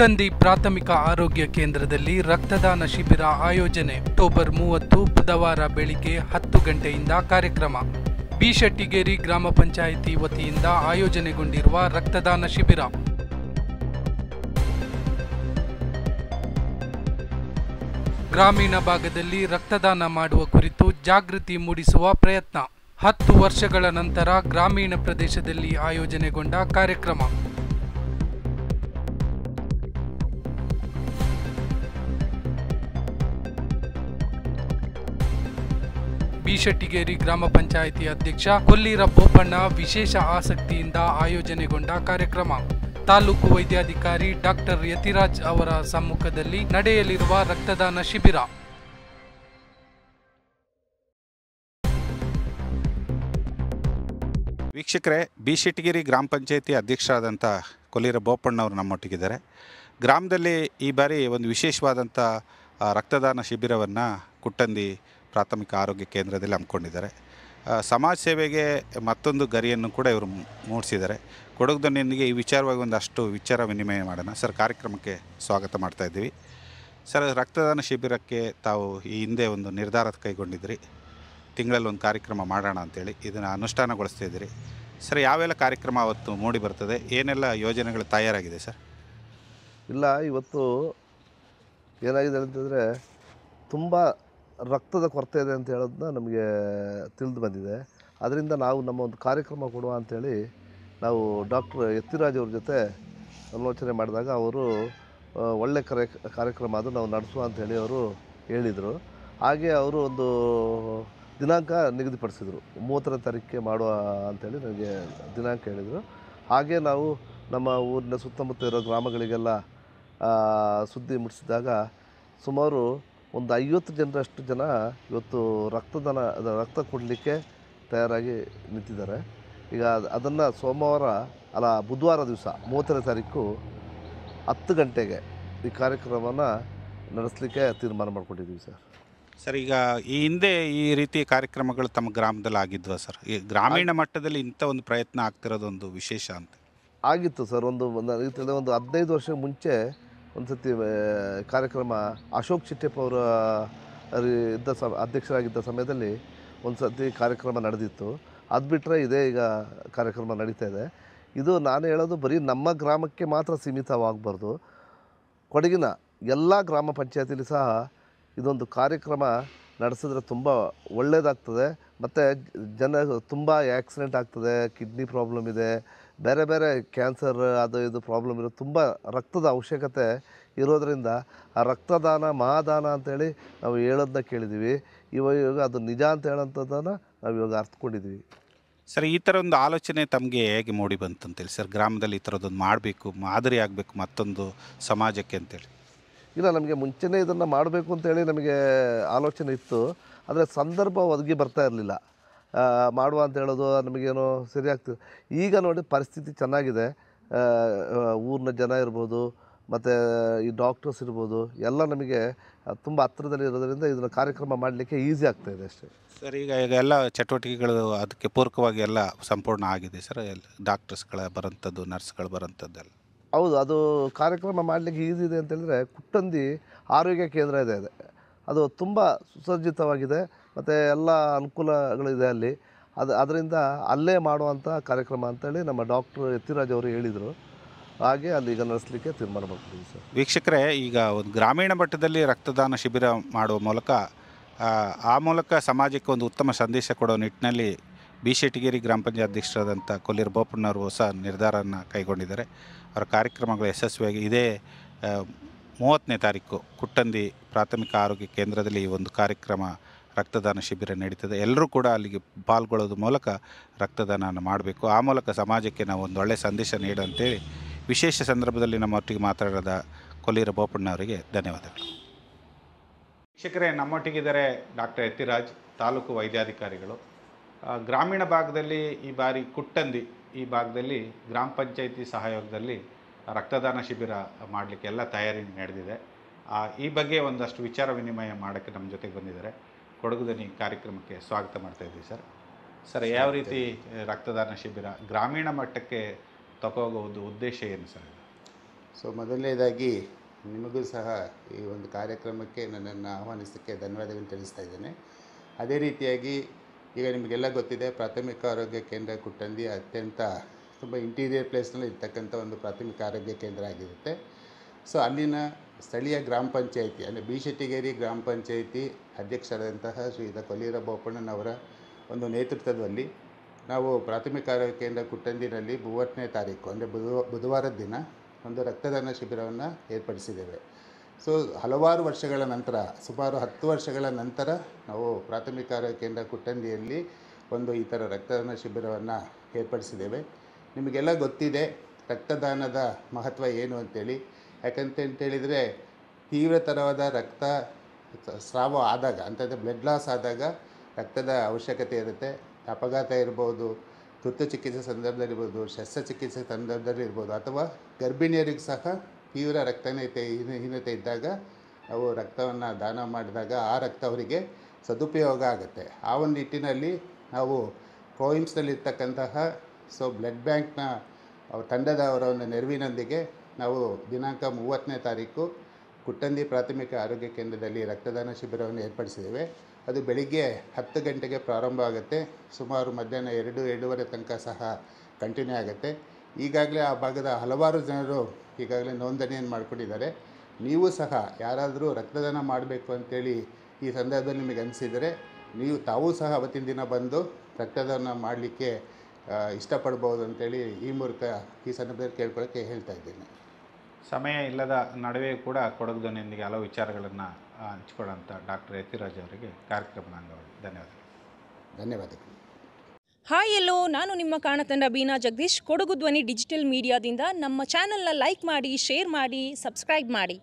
ಕುಟ್ಟಂದಿ ಪ್ರಾಥಮಿಕ ಆರೋಗ್ಯ ಕೇಂದ್ರದಲ್ಲಿ ರಕ್ತದಾನ ಶಿಬಿರ ಆಯೋಜನೆ. ಅಕ್ಟೋಬರ್ ಮೂವತ್ತು, ಬುಧವಾರ ಬೆಳಿಗ್ಗೆ ಹತ್ತು ಗಂಟೆಯಿಂದ ಕಾರ್ಯಕ್ರಮ. ಬಿಶೆಟ್ಟಿಗೇರಿ ಗ್ರಾಮ ಪಂಚಾಯಿತಿ ವತಿಯಿಂದ ಆಯೋಜನೆಗೊಂಡಿರುವ ರಕ್ತದಾನ ಶಿಬಿರ. ಗ್ರಾಮೀಣ ಭಾಗದಲ್ಲಿ ರಕ್ತದಾನ ಮಾಡುವ ಕುರಿತು ಜಾಗೃತಿ ಮೂಡಿಸುವ ಪ್ರಯತ್ನ. ಹತ್ತು ವರ್ಷಗಳ ನಂತರ ಗ್ರಾಮೀಣ ಪ್ರದೇಶದಲ್ಲಿ ಆಯೋಜನೆಗೊಂಡ ಕಾರ್ಯಕ್ರಮ. ಬಿ ಶೆಟ್ಟಿಗೇರಿ ಗ್ರಾಮ ಪಂಚಾಯಿತಿ ಅಧ್ಯಕ್ಷ ಕೊಲ್ಲಿರ ಬೋಪಣ್ಣ ವಿಶೇಷ ಆಸಕ್ತಿಯಿಂದ ಆಯೋಜನೆಗೊಂಡ ಕಾರ್ಯಕ್ರಮ. ತಾಲೂಕು ವೈದ್ಯಾಧಿಕಾರಿ ಡಾಕ್ಟರ್ ಯತಿರಾಜ್ ಅವರ ಸಮ್ಮುಖದಲ್ಲಿ ನಡೆಯಲಿರುವ ರಕ್ತದಾನ ಶಿಬಿರ. ವೀಕ್ಷಕರೇ ಬಿಶೆಟ್ಟಿಗೇರಿ ಗ್ರಾಮ ಪಂಚಾಯಿತಿ ಅಧ್ಯಕ್ಷರಾದಂಥ ಕೊಲ್ಲೀರ ಬೋಪಣ್ಣವರು ನಮ್ಮೊಟ್ಟಿಗಿದ್ದಾರೆ. ಗ್ರಾಮದಲ್ಲಿ ಈ ಬಾರಿ ಒಂದು ವಿಶೇಷವಾದಂಥ ರಕ್ತದಾನ ಶಿಬಿರವನ್ನು ಕುಟ್ಟಂದಿ ಪ್ರಾಥಮಿಕ ಆರೋಗ್ಯ ಕೇಂದ್ರದಲ್ಲಿ ಹಮ್ಮಿಕೊಂಡಿದ್ದಾರೆ. ಸಮಾಜ ಸೇವೆಗೆ ಮತ್ತೊಂದು ಗರಿಯನ್ನು ಕೂಡ ಇವರು ಮೂಡಿಸಿದ್ದಾರೆ. ಕೊಡಗು ಕೊಡಗುದೊಂದಿಗೆ ಈ ವಿಚಾರವಾಗಿ ಒಂದಷ್ಟು ವಿಚಾರ ವಿನಿಮಯ ಮಾಡೋಣ. ಸರ್, ಕಾರ್ಯಕ್ರಮಕ್ಕೆ ಸ್ವಾಗತ ಮಾಡ್ತಾ ಇದ್ದೀವಿ. ಸರ್, ರಕ್ತದಾನ ಶಿಬಿರಕ್ಕೆ ತಾವು ಈ ಹಿಂದೆ ಒಂದು ನಿರ್ಧಾರ ಕೈಗೊಂಡಿದ್ರಿ. ತಿಂಗಳಲ್ಲಿ ಒಂದು ಕಾರ್ಯಕ್ರಮ ಮಾಡೋಣ ಅಂತೇಳಿ ಇದನ್ನು ಅನುಷ್ಠಾನಗೊಳಿಸ್ತಾ ಇದ್ದೀರಿ. ಸರ್, ಯಾವೆಲ್ಲ ಕಾರ್ಯಕ್ರಮ ಅವತ್ತು ಮೂಡಿ ಬರ್ತದೆ? ಏನೆಲ್ಲ ಯೋಜನೆಗಳು ತಯಾರಾಗಿದೆ ಸರ್? ಇಲ್ಲ, ಇವತ್ತು ಏನಾಗಿದೆ ಅಂತಂದರೆ ತುಂಬ ರಕ್ತದ ಕೊರತೆ ಇದೆ ಅಂತ ಹೇಳೋದನ್ನ ನಮಗೆ ತಿಳಿದು ಬಂದಿದೆ. ಅದರಿಂದ ನಾವು ನಮ್ಮ ಒಂದು ಕಾರ್ಯಕ್ರಮ ಕೊಡುವ ಅಂಥೇಳಿ ನಾವು ಡಾಕ್ಟ್ರ್ ಯತ್ತಿರಾಜ್ ಅವ್ರ ಜೊತೆ ಆಲೋಚನೆ ಮಾಡಿದಾಗ ಅವರು ಒಳ್ಳೆ ಕಾರ್ಯ ಕಾರ್ಯಕ್ರಮ ಅದು ನಾವು ನಡೆಸುವ ಅಂಥೇಳಿ ಅವರು ಹೇಳಿದರು. ಹಾಗೆ ಅವರು ಒಂದು ದಿನಾಂಕ ನಿಗದಿಪಡಿಸಿದರು. ಮೂವತ್ತನೇ ತಾರೀಕಿಗೆ ಮಾಡುವ ಅಂಥೇಳಿ ನನಗೆ ದಿನಾಂಕ ಹೇಳಿದರು. ಹಾಗೆ ನಾವು ನಮ್ಮ ಊರಿನ ಸುತ್ತಮುತ್ತ ಇರೋ ಗ್ರಾಮಗಳಿಗೆಲ್ಲ ಸುದ್ದಿ ಮುಟ್ಟಿಸಿದಾಗ ಸುಮಾರು ಒಂದು ಐವತ್ತು ಜನರಷ್ಟು ಜನ ಇವತ್ತು ರಕ್ತದಾನ ರಕ್ತ ಕೊಡಲಿಕ್ಕೆ ತಯಾರಾಗಿ ನಿಂತಿದ್ದಾರೆ. ಈಗ ಅದನ್ನು ಸೋಮವಾರ ಅಲ್ಲ ಬುಧವಾರ ದಿವಸ ಮೂವತ್ತನೇ ತಾರೀಕು ಹತ್ತು ಗಂಟೆಗೆ ಈ ಕಾರ್ಯಕ್ರಮವನ್ನು ನಡೆಸಲಿಕ್ಕೆ ತೀರ್ಮಾನ ಮಾಡ್ಕೊಂಡಿದ್ದೀವಿ ಸರ್. ಸರ್ ಈಗ ಈ ಹಿಂದೆ ಈ ರೀತಿ ಕಾರ್ಯಕ್ರಮಗಳು ತಮ್ಮ ಗ್ರಾಮದಲ್ಲಿ ಆಗಿದ್ವ ಸರ್? ಈ ಗ್ರಾಮೀಣ ಮಟ್ಟದಲ್ಲಿ ಇಂಥ ಒಂದು ಪ್ರಯತ್ನ ಆಗ್ತಿರೋದೊಂದು ವಿಶೇಷ ಅಂತ. ಆಗಿತ್ತು ಸರ್ ಒಂದು ಒಂದು ಹದಿನೈದು ವರ್ಷ ಮುಂಚೆ ಒಂದು ಸತಿ ಕಾರ್ಯಕ್ರಮ ಅಶೋಕ್ ಚಿಟ್ಟೆಪ್ಪ ಅವರ ಇದ್ದ ಸ ಅಧ್ಯಕ್ಷರಾಗಿದ್ದ ಸಮಯದಲ್ಲಿ ಒಂದು ಸತಿ ಕಾರ್ಯಕ್ರಮ ನಡೆದಿತ್ತು. ಅದು ಬಿಟ್ಟರೆ ಇದೇ ಈಗ ಕಾರ್ಯಕ್ರಮ ನಡೀತಾ ಇದೆ. ಇದು ನಾನು ಹೇಳೋದು ಬರೀ ನಮ್ಮ ಗ್ರಾಮಕ್ಕೆ ಮಾತ್ರ ಸೀಮಿತವಾಗಬಾರ್ದು. ಕೊಡಗಿನ ಎಲ್ಲ ಗ್ರಾಮ ಪಂಚಾಯತಿಲಿ ಸಹ ಇದೊಂದು ಕಾರ್ಯಕ್ರಮ ನಡೆಸಿದ್ರೆ ತುಂಬ ಒಳ್ಳೆಯದಾಗ್ತದೆ ಮತ್ತು ಜನ ತುಂಬ ಆ್ಯಕ್ಸಿಡೆಂಟ್ ಆಗ್ತದೆ, ಕಿಡ್ನಿ ಪ್ರಾಬ್ಲಮ್ ಇದೆ ಬೇರೆ ಬೇರೆ ಕ್ಯಾನ್ಸರ್ ಅದು ಇದು ಪ್ರಾಬ್ಲಮ್ ಇರೋ ತುಂಬ ರಕ್ತದ ಅವಶ್ಯಕತೆ ಇರೋದರಿಂದ ಆ ರಕ್ತದಾನ ಮಹಾದಾನ ಅಂತೇಳಿ ನಾವು ಹೇಳೋದನ್ನ ಕೇಳಿದ್ದೀವಿ ಇವಾಗ ಇವಾಗ ಅದು ನಿಜ ಅಂತ ಹೇಳೋಂಥದ್ದನ್ನು ನಾವು ಇವಾಗ ಅರ್ಥಕೊಂಡಿದ್ದೀವಿ ಸರ್ ಈ ಥರ ಒಂದು ಆಲೋಚನೆ ತಮಗೆ ಹೇಗೆ ಮೂಡಿ ಬಂತು ಅಂತೇಳಿ ಸರ್? ಗ್ರಾಮದಲ್ಲಿ ಈ ಥರದ್ದೊಂದು ಮಾಡಬೇಕು ಮಾದರಿ ಆಗಬೇಕು ಮತ್ತೊಂದು ಸಮಾಜಕ್ಕೆ ಅಂತೇಳಿ. ಇಲ್ಲ ನಮಗೆ ಮುಂಚೆನೇ ಇದನ್ನು ಮಾಡಬೇಕು ಅಂತೇಳಿ ನಮಗೆ ಆಲೋಚನೆ ಇತ್ತು. ಆದರೆ ಸಂದರ್ಭ ಒದಗಿ ಬರ್ತಾ ಇರಲಿಲ್ಲ. ಮಾಡುವ ಅಂತ ಹೇಳೋದು ನಮಗೇನೋ ಸರಿ ಆಗ್ತದೆ ಈಗ ನೋಡಿ ಪರಿಸ್ಥಿತಿ ಚೆನ್ನಾಗಿದೆ. ಊರಿನ ಜನ ಇರ್ಬೋದು ಮತ್ತು ಈ ಡಾಕ್ಟರ್ಸ್ ಇರ್ಬೋದು ಎಲ್ಲ ನಮಗೆ ತುಂಬ ಹತ್ತಿರದಲ್ಲಿ ಇರೋದರಿಂದ ಇದನ್ನು ಕಾರ್ಯಕ್ರಮ ಮಾಡಲಿಕ್ಕೆ ಈಸಿ ಆಗ್ತಾ ಇದೆ ಅಷ್ಟೇ. ಸರ್ ಈಗ ಈಗ ಎಲ್ಲ ಚಟುವಟಿಕೆಗಳು ಅದಕ್ಕೆ ಪೂರಕವಾಗಿ ಎಲ್ಲ ಸಂಪೂರ್ಣ ಆಗಿದೆ ಸರ್ ಎಲ್ಲ ಡಾಕ್ಟರ್ಸ್ಗಳ ಬರೋಂಥದ್ದು ನರ್ಸ್ಗಳು ಬರೋಂಥದ್ದೆಲ್ಲ ಹೌದು ಅದು ಕಾರ್ಯಕ್ರಮ ಮಾಡಲಿಕ್ಕೆ ಈಸಿ ಇದೆ ಅಂತೇಳಿದರೆ ಕುಟ್ಟಂದಿ ಆರೋಗ್ಯ ಕೇಂದ್ರ ಇದೆ ಇದೆ ಅದು ತುಂಬ ಸುಸಜ್ಜಿತವಾಗಿದೆ. ಮತ್ತು ಎಲ್ಲ ಅನುಕೂಲಗಳಿದೆ ಅಲ್ಲಿ. ಅದು ಅದರಿಂದ ಅಲ್ಲೇ ಮಾಡುವಂಥ ಕಾರ್ಯಕ್ರಮ ಅಂತೇಳಿ ನಮ್ಮ ಡಾಕ್ಟರ್ ಯತಿರಾಜ್ ಅವರು ಹೇಳಿದರು. ಹಾಗೆ ಅಲ್ಲಿ ಈಗ ನಡೆಸಲಿಕ್ಕೆ ತೀರ್ಮಾನ ಮಾಡ್ತೀವಿ ಸರ್. ವೀಕ್ಷಕರೇ ಈಗ ಒಂದು ಗ್ರಾಮೀಣ ಮಟ್ಟದಲ್ಲಿ ರಕ್ತದಾನ ಶಿಬಿರ ಮಾಡುವ ಮೂಲಕ ಆ, ಮೂಲಕ ಸಮಾಜಕ್ಕೆ ಒಂದು ಉತ್ತಮ ಸಂದೇಶ ಕೊಡೋ ನಿಟ್ಟಿನಲ್ಲಿ ಬಿ ಶೆಟ್ಟಿಗೇರಿ ಗ್ರಾಮ ಪಂಚಾಯತ್ ಅಧ್ಯಕ್ಷರಾದಂಥ ಕೊಲ್ಲಿರ್ ಬೋಪಣ್ಣವರು ಹೊಸ ನಿರ್ಧಾರವನ್ನು ಕೈಗೊಂಡಿದ್ದಾರೆ. ಅವರ ಕಾರ್ಯಕ್ರಮಗಳು ಯಶಸ್ವಿಯಾಗಿ ಇದೇ. ಮೂವತ್ತನೇ ತಾರೀಕು ಕುಟ್ಟಂದಿ ಪ್ರಾಥಮಿಕ ಆರೋಗ್ಯ ಕೇಂದ್ರದಲ್ಲಿ ಈ ಒಂದು ಕಾರ್ಯಕ್ರಮ ರಕ್ತದಾನ ಶಿಬಿರ ನಡೀತದೆ. ಎಲ್ಲರೂ ಕೂಡ ಅಲ್ಲಿಗೆ ಪಾಲ್ಗೊಳ್ಳೋದು ಮೂಲಕ ರಕ್ತದಾನ ಮಾಡಬೇಕು. ಆ ಮೂಲಕ ಸಮಾಜಕ್ಕೆ ನಾವು ಒಂದು ಒಳ್ಳೆಯ ಸಂದೇಶ ನೀಡಂತೇಳಿ ವಿಶೇಷ ಸಂದರ್ಭದಲ್ಲಿ ನಮ್ಮೊಟ್ಟಿಗೆ ಮಾತಾಡೋದ ಕೊಲ್ಲೀರ ಬೋಪಣ್ಣ ಅವರಿಗೆ ಧನ್ಯವಾದಗಳು. ಶಿಕ್ಷಕರೇ, ನಮ್ಮೊಟ್ಟಿಗಿದ್ದಾರೆ ಡಾಕ್ಟರ್ ಯತಿರಾಜ್, ತಾಲೂಕು ವೈದ್ಯಾಧಿಕಾರಿಗಳು. ಗ್ರಾಮೀಣ ಭಾಗದಲ್ಲಿ ಈ ಬಾರಿ ಕುಟ್ಟಂದಿ, ಈ ಭಾಗದಲ್ಲಿ ಗ್ರಾಮ ಪಂಚಾಯಿತಿ ಸಹಯೋಗದಲ್ಲಿ ರಕ್ತದಾನ ಶಿಬಿರ ಮಾಡಲಿಕ್ಕೆಲ್ಲ ತಯಾರಿ ನಡೆದಿದೆ. ಈ ಬಗ್ಗೆ ಒಂದಷ್ಟು ವಿಚಾರ ವಿನಿಮಯ ಮಾಡೋಕ್ಕೆ ನಮ್ಮ ಜೊತೆಗೆ ಬಂದಿದ್ದಾರೆ. ಕೊಡಗು ಕಾರ್ಯಕ್ರಮಕ್ಕೆ ಸ್ವಾಗತ ಮಾಡ್ತಾ ಇದ್ದೀವಿ ಸರ್. ಸರ್ ಯಾವ ರೀತಿ ರಕ್ತದಾನ ಶಿಬಿರ ಗ್ರಾಮೀಣ ಮಟ್ಟಕ್ಕೆ ತಗೋಗೋದು ಉದ್ದೇಶ ಏನು ಸರ್? ಸೊ ಮೊದಲನೇದಾಗಿ ನಿಮಗೂ ಸಹ ಈ ಒಂದು ಕಾರ್ಯಕ್ರಮಕ್ಕೆ ನನ್ನನ್ನು ಆಹ್ವಾನಿಸೋಕ್ಕೆ ಧನ್ಯವಾದಗಳು ತಿಳಿಸ್ತಾ ಇದ್ದೇನೆ. ಅದೇ ರೀತಿಯಾಗಿ ಈಗ ನಿಮಗೆಲ್ಲ ಗೊತ್ತಿದೆ ಪ್ರಾಥಮಿಕ ಆರೋಗ್ಯ ಕೇಂದ್ರ ಕುಟ್ಟಂದಿ ಅತ್ಯಂತ ತುಂಬ ಇಂಟೀರಿಯರ್ ಪ್ಲೇಸ್ನಲ್ಲಿ ಇರ್ತಕ್ಕಂಥ ಒಂದು ಪ್ರಾಥಮಿಕ ಆರೋಗ್ಯ ಕೇಂದ್ರ ಆಗಿರುತ್ತೆ. ಸೊ ಅಲ್ಲಿನ ಸ್ಥಳೀಯ ಗ್ರಾಮ ಪಂಚಾಯಿತಿ, ಅಂದರೆ ಬಿ ಶೆಟ್ಟಿಗೇರಿ ಗ್ರಾಮ ಪಂಚಾಯಿತಿ ಅಧ್ಯಕ್ಷರಾದಂತಹ ಶ್ರೀಯುತ ಕೊಲೀರ ಬೋಪಣ್ಣನವರ ಒಂದು ನೇತೃತ್ವದಲ್ಲಿ ನಾವು ಪ್ರಾಥಮಿಕ ಆರೋಗ್ಯ ಕೇಂದ್ರ ಕುಟ್ಟಂದಿನಲ್ಲಿ ಮೂವತ್ತನೇ ತಾರೀಕು, ಅಂದರೆ ಬುಧವ ಬುಧವಾರದ ದಿನ ಒಂದು ರಕ್ತದಾನ ಶಿಬಿರವನ್ನು ಏರ್ಪಡಿಸಿದ್ದೇವೆ. ಸೊ, ಹಲವಾರು ವರ್ಷಗಳ ನಂತರ, ಸುಮಾರು ಹತ್ತು ವರ್ಷಗಳ ನಂತರ ನಾವು ಪ್ರಾಥಮಿಕ ಆರೋಗ್ಯ ಕೇಂದ್ರ ಕುಟ್ಟಂದಿಯಲ್ಲಿ ಒಂದು ಈ ಥರ ರಕ್ತದಾನ ಶಿಬಿರವನ್ನು ಏರ್ಪಡಿಸಿದ್ದೇವೆ. ನಿಮಗೆಲ್ಲ ಗೊತ್ತಿದೆ, ರಕ್ತದಾನದ ಮಹತ್ವ ಏನು ಅಂತೇಳಿ. ಯಾಕಂತೇಳಿದರೆ ತೀವ್ರತರವಾದ ರಕ್ತ ಸ್ರಾವ ಆದಾಗ ಅಂತಂದರೆ ಬ್ಲಡ್ ಲಾಸ್ ಆದಾಗ ರಕ್ತದ ಅವಶ್ಯಕತೆ ಇರುತ್ತೆ. ಅಪಘಾತ ಇರ್ಬೋದು, ತುರ್ತು ಚಿಕಿತ್ಸೆ ಸಂದರ್ಭದಲ್ಲಿರ್ಬೋದು ಶಸ್ತ್ರಚಿಕಿತ್ಸೆ ಸಂದರ್ಭದಲ್ಲಿ ಇರ್ಬೋದು, ಅಥವಾ ಗರ್ಭಿಣಿಯರಿಗೆ ಸಹ ತೀವ್ರ ರಕ್ತಹೀನತೆ ಹೀನತೆ ಇದ್ದಾಗ ಅವು ರಕ್ತವನ್ನು ದಾನ ಮಾಡಿದಾಗ ಆ ರಕ್ತ ಅವರಿಗೆ ಸದುಪಯೋಗ ಆಗುತ್ತೆ. ಆ ಒಂದು ನಿಟ್ಟಿನಲ್ಲಿ ನಾವು ಕೋಯಿಮ್ಸ್ನಲ್ಲಿರ್ತಕ್ಕಂತಹ ಸೊ ಬ್ಲಡ್ ಬ್ಯಾಂಕ್ನ ತಂಡದವರ ಒಂದು ನೆರವಿನೊಂದಿಗೆ ನಾವು ದಿನಾಂಕ ಮೂವತ್ತನೇ ತಾರೀಕು ಕುಟ್ಟಂದಿ ಪ್ರಾಥಮಿಕ ಆರೋಗ್ಯ ಕೇಂದ್ರದಲ್ಲಿ ರಕ್ತದಾನ ಶಿಬಿರವನ್ನು ಏರ್ಪಡಿಸಿದ್ದೇವೆ. ಅದು ಬೆಳಿಗ್ಗೆ ಹತ್ತು ಗಂಟೆಗೆ ಪ್ರಾರಂಭ ಆಗುತ್ತೆ. ಸುಮಾರು ಮಧ್ಯಾಹ್ನ ಎರಡು ಎರಡೂವರೆ ತನಕ ಸಹ ಕಂಟಿನ್ಯೂ ಆಗುತ್ತೆ. ಈಗಾಗಲೇ ಆ ಭಾಗದ ಹಲವಾರು ಜನರು ಈಗಾಗಲೇ ನೋಂದಣಿಯನ್ನು ಮಾಡಿಕೊಂಡಿದ್ದಾರೆ. ನೀವು ಸಹ ಯಾರಾದರೂ ರಕ್ತದಾನ ಮಾಡಬೇಕು ಅಂತೇಳಿ ಈ ಸಂದರ್ಭದಲ್ಲಿ ನಿಮಗೆ ಅನಿಸಿದರೆ, ನೀವು ತಾವೂ ಸಹ ಅವತ್ತಿನ ದಿನ ಬಂದು ರಕ್ತದಾನ ಮಾಡಲಿಕ್ಕೆ ಇಷ್ಟಪಡ್ಬೋದು ಅಂತೇಳಿ ಈ ಮೂಲಕ ಈ ಸಂದರ್ಭದಲ್ಲಿ ಕೇಳ್ಕೊಳ್ಳೋಕ್ಕೆ ಹೇಳ್ತಾ ಇದ್ದೀನಿ. ಸಮಯ ಇಲ್ಲದ ನಡುವೆ ಕೂಡ ಕೊಡಗುದೊಂದಿಗೆ ಹಲವು ವಿಚಾರಗಳನ್ನು ಹಂಚಿಕೊಳ್ಳೋಂಥ ಡಾಕ್ಟರ್ ಯತಿರಾಜ್ ಅವರಿಗೆ ಕಾರ್ಯಕ್ರಮದ ಅಂಗವಾಗಿ ಧನ್ಯವಾದಗಳು. ಧನ್ಯವಾದಗಳು. ಹಾಯ್ ಎಲ್ಲೋ ನಾನು ನಿಮ್ಮ ಕಾಣತಂಡ ಬೀನಾ ಜಗದೀಶ್. ಕೊಡಗು ಧ್ವನಿ ಡಿಜಿಟಲ್ ಮೀಡಿಯಾದಿಂದ ನಮ್ಮ ಚಾನಲ್ನ ಲೈಕ್ ಮಾಡಿ ಶೇರ್ ಮಾಡಿ ಸಬ್ಸ್ಕ್ರೈಬ್ ಮಾಡಿ.